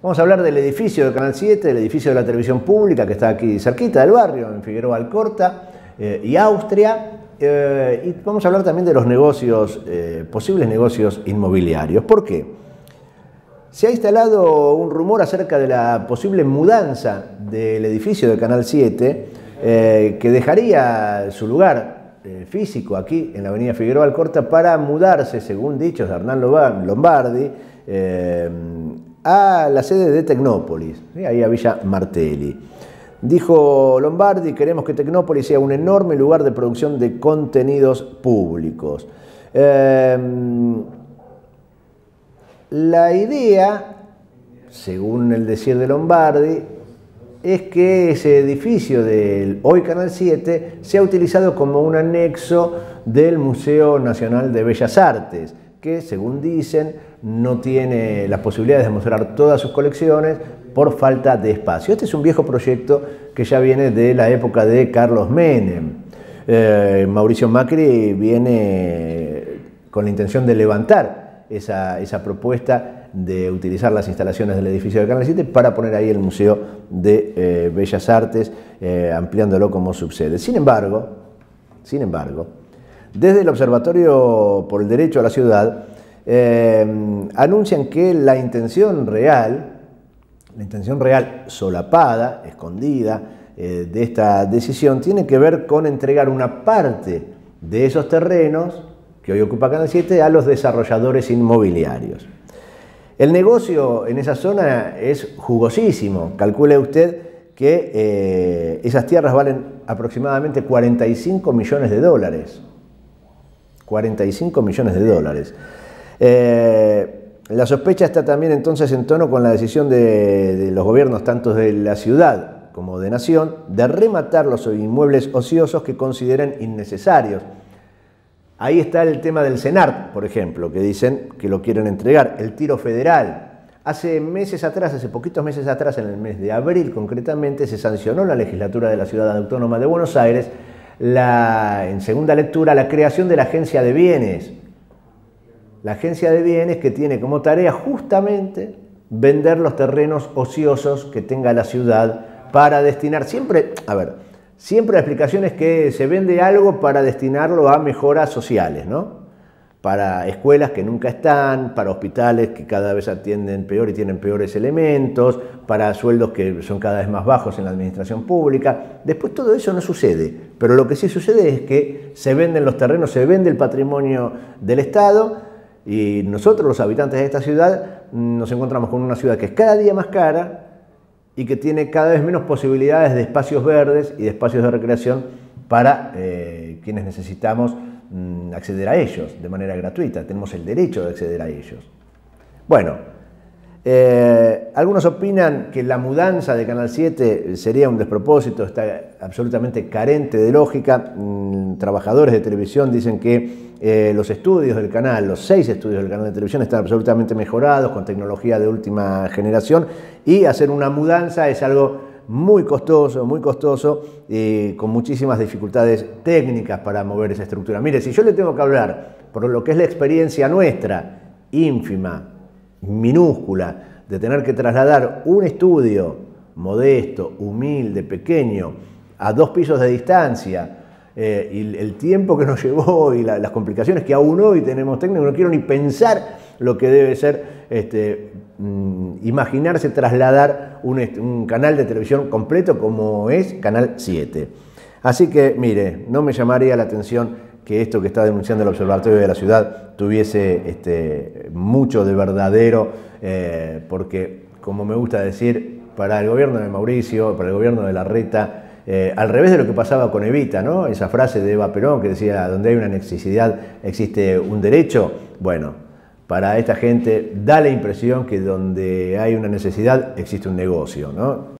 Vamos a hablar del edificio de Canal 7, del edificio de la televisión pública que está aquí cerquita del barrio, en Figueroa Alcorta eh, y Austria. Eh, y vamos a hablar también de los negocios, eh, posibles negocios inmobiliarios. ¿Por qué? Se ha instalado un rumor acerca de la posible mudanza del edificio de Canal 7 que dejaría su lugar físico aquí en la avenida Figueroa Alcorta para mudarse, según dichos de Hernán Lombardi, a la sede de Tecnópolis, ahí a Villa Martelli. Dijo Lombardi, queremos que Tecnópolis sea un enorme lugar de producción de contenidos públicos. Eh, la idea, según el decir de Lombardi, es que ese edificio del hoy Canal 7 se ha utilizado como un anexo del Museo Nacional de Bellas Artes, que según dicen no tiene las posibilidades de mostrar todas sus colecciones por falta de espacio. Este es un viejo proyecto que ya viene de la época de Carlos Menem. Eh, Mauricio Macri viene con la intención de levantar esa, esa propuesta de utilizar las instalaciones del edificio del Canal 7 para poner ahí el Museo de eh, Bellas Artes, eh, ampliándolo como subsede. Sin embargo, sin embargo, desde el Observatorio por el Derecho a la Ciudad, eh, anuncian que la intención real, la intención real solapada, escondida, de esta decisión tiene que ver con entregar una parte de esos terrenos que hoy ocupa Canal 7 a los desarrolladores inmobiliarios. El negocio en esa zona es jugosísimo. Calcule usted que eh, esas tierras valen aproximadamente 45 millones de dólares. 45 millones de dólares. Eh, la sospecha está también entonces en tono con la decisión de, los gobiernos, tanto de la ciudad como de nación, de rematar los inmuebles ociosos que consideren innecesarios. Ahí está el tema del CENART, por ejemplo, que dicen que lo quieren entregar, el tiro federal. Hace meses atrás, hace poquitos meses atrás, en el mes de abril concretamente, se sancionó la legislatura de la Ciudad Autónoma de Buenos Aires, en segunda lectura, la creación de la Agencia de Bienes. La Agencia de Bienes que tiene como tarea justamente vender los terrenos ociosos que tenga la ciudad para destinar siempre, a ver, Siempre la explicación es que se vende algo para destinarlo a mejoras sociales, ¿no? Para escuelas que nunca están, para hospitales que cada vez atienden peor y tienen peores elementos, para sueldos que son cada vez más bajos en la administración pública. Después todo eso no sucede, pero lo que sí sucede es que se venden los terrenos, se vende el patrimonio del Estado y nosotros los habitantes de esta ciudad nos encontramos con una ciudad que es cada día más cara, y que tiene cada vez menos posibilidades de espacios verdes y de espacios de recreación para eh, quienes necesitamos mm, acceder a ellos de manera gratuita. Tenemos el derecho de acceder a ellos. Bueno, eh, algunos opinan que la mudanza de Canal 7 sería un despropósito, está absolutamente carente de lógica. Mm, trabajadores de televisión dicen que eh, los estudios del canal, los seis estudios del canal de televisión están absolutamente mejorados con tecnología de última generación y hacer una mudanza es algo muy costoso, muy costoso, y con muchísimas dificultades técnicas para mover esa estructura. Mire, si yo le tengo que hablar por lo que es la experiencia nuestra, ínfima, minúscula, de tener que trasladar un estudio modesto, humilde, pequeño, a dos pisos de distancia, eh, y el tiempo que nos llevó y las complicaciones que aún hoy tenemos técnicos, no quiero ni pensar lo que debe ser este, mm, imaginarse trasladar un, canal de televisión completo como es Canal 7. Así que, mire, no me llamaría la atención que esto que está denunciando el Observatorio de la Ciudad tuviese este, mucho de verdadero, eh, porque, como me gusta decir, para el gobierno de Mauricio, para el gobierno de la Reta, eh, al revés de lo que pasaba con Evita, ¿no? Esa frase de Eva Perón que decía, donde hay una necesidad existe un derecho. Bueno, para esta gente da la impresión que donde hay una necesidad existe un negocio, ¿no?